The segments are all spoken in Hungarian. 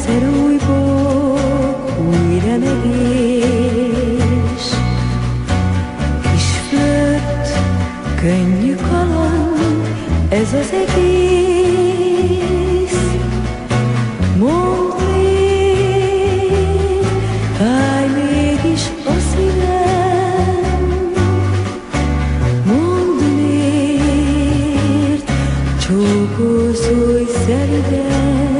ezer újból újra megés. Kis flött, könnyű kaland, ez az egész. Mondd még, fáj mégis a szívem. Mondd miért, csókolsz oly szeriden.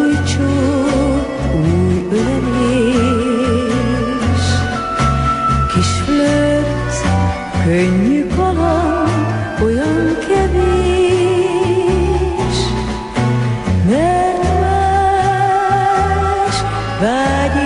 új csó. Kis flört, könnyű kaland, olyan kevés, mert más vágyik.